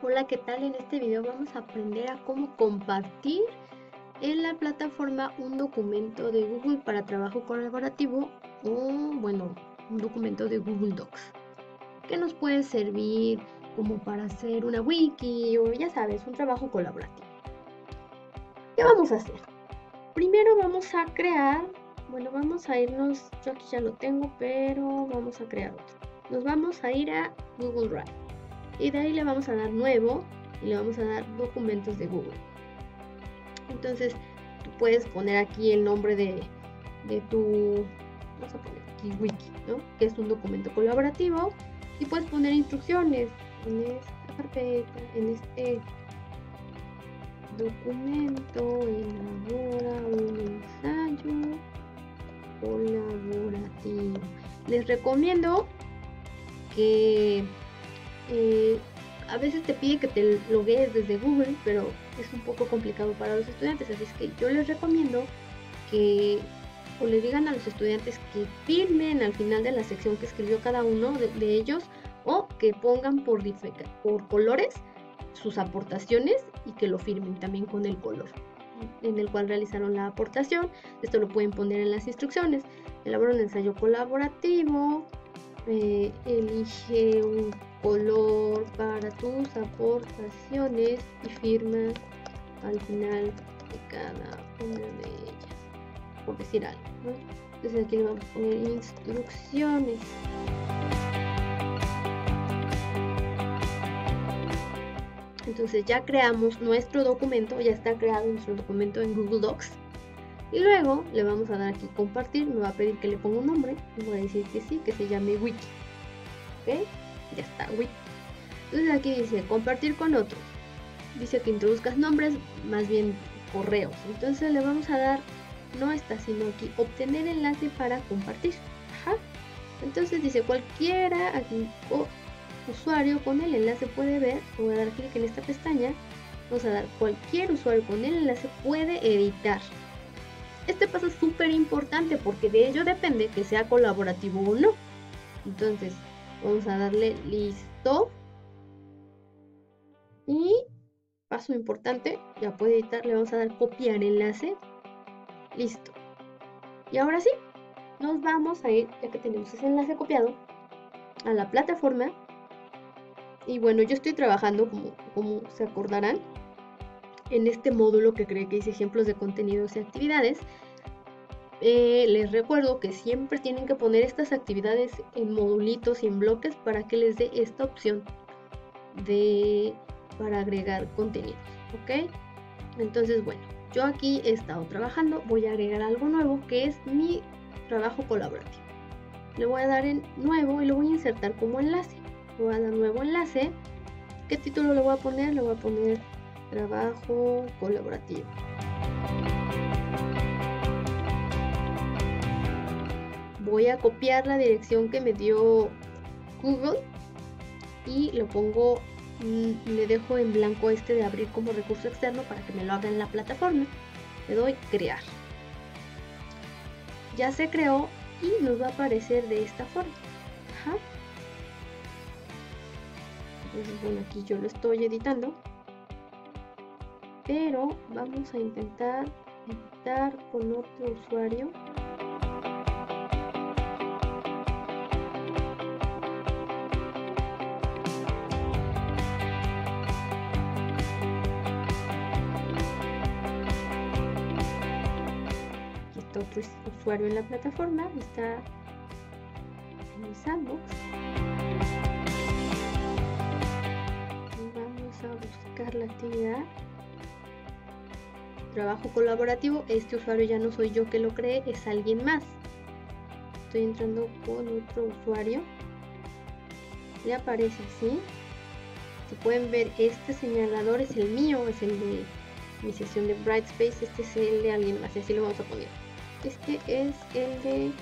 Hola, ¿qué tal? En este video vamos a aprender a cómo compartir en la plataforma un documento de Google para trabajo colaborativo o, bueno, un documento de Google Docs que nos puede servir como para hacer una wiki o ya sabes, un trabajo colaborativo. ¿Qué vamos a hacer? Primero vamos a crear, bueno, vamos a irnos, yo aquí ya lo tengo, pero vamos a crear otro. Nos vamos a ir a Google Drive y de ahí le vamos a dar nuevo y le vamos a dar documentos de Google. Entonces tú puedes poner aquí el nombre de, de tu, vamos a poner aquí wiki, ¿no? Que es un documento colaborativo y puedes poner instrucciones en esta carpeta, en este documento, elabora un ensayo colaborativo. Les recomiendo que eh, a veces te pide que te loguees desde Google, pero es un poco complicado para los estudiantes, así es que yo les recomiendo que o le digan a los estudiantes que firmen al final de la sección que escribió cada uno de, ellos o que pongan por, colores sus aportaciones y que lo firmen también con el color en el cual realizaron la aportación. Esto lo pueden poner en las instrucciones. Elabora un ensayo colaborativo, eh, elige un color para tus aportaciones y firma al final de cada una de ellas, por decir algo. Entonces aquí le vamos a poner instrucciones. Entonces ya creamos nuestro documento, ya está creado nuestro documento en Google Docs. Y luego le vamos a dar aquí compartir, me va a pedir que le ponga un nombre, y voy a decir que sí, que se llame wiki. ¿Ok? Ya está, wiki. Entonces aquí dice compartir con otros. Dice que introduzcas nombres, más bien correos. Entonces le vamos a dar, no esta, sino aquí, obtener enlace para compartir. Ajá. Entonces dice cualquiera aquí, usuario con el enlace puede ver, voy a dar clic en esta pestaña, vamos a dar cualquier usuario con el enlace puede editar. Este paso es súper importante porque de ello depende que sea colaborativo o no. Entonces, vamos a darle listo. Y paso importante, ya puede editar, le vamos a dar copiar enlace. Listo. Y ahora sí, nos vamos a ir, ya que tenemos ese enlace copiado, a la plataforma y bueno, yo estoy trabajando, como, como se acordarán, en este módulo que cree que dice ejemplos de contenidos y actividades. Eh, les recuerdo que siempre tienen que poner estas actividades en modulitos y en bloques para que les dé esta opción de para agregar contenidos, ¿ok? Entonces, bueno, yo aquí he estado trabajando, voy a agregar algo nuevo que es mi trabajo colaborativo. Le voy a dar en nuevo y lo voy a insertar como enlace voy a dar nuevo enlace. ¿Qué título le voy a poner? Le voy a poner trabajo colaborativo. Voy a copiar la dirección que me dio Google y lo pongo, mm, le dejo en blanco este de abrir como recurso externo para que me lo abra en la plataforma. Le doy crear. Ya se creó y nos va a aparecer de esta forma. Bueno, aquí yo lo estoy editando. Pero vamos a intentar editar con otro usuario. Otro usuario en la plataforma, está en el sandbox. la actividad. Trabajo colaborativo, este usuario ya no soy yo que lo cree, es alguien más. Estoy entrando con otro usuario. Le aparece así. Si pueden ver, este señalador es el mío, es el de mi sesión de Brightspace, este es el de alguien más, y así lo vamos a poner. Este es el de...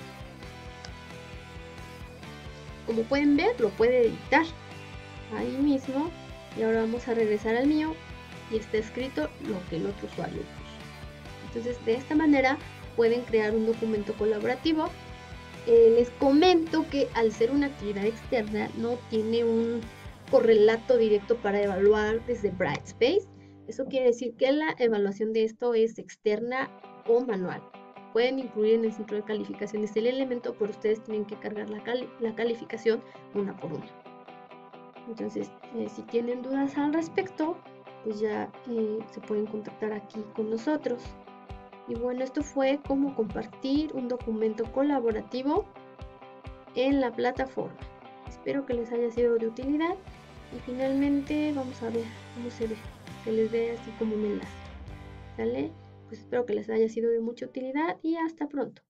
Como pueden ver, lo puede editar ahí mismo y ahora vamos a regresar al mío y está escrito lo que el otro usuario puso. Entonces de esta manera pueden crear un documento colaborativo. Eh, les comento que al ser una actividad externa no tiene un correlato directo para evaluar desde Brightspace. Eso quiere decir que la evaluación de esto es externa o manual. Pueden incluir en el centro de calificaciones el elemento, pero ustedes tienen que cargar la, la calificación una por una. Entonces, eh, si tienen dudas al respecto, pues ya eh, se pueden contactar aquí con nosotros. Y bueno, esto fue como compartir un documento colaborativo en la plataforma. Espero que les haya sido de utilidad y finalmente vamos a ver cómo se ve. Se les ve así como un enlace. ¿Sale? Pues espero que les haya sido de mucha utilidad y hasta pronto.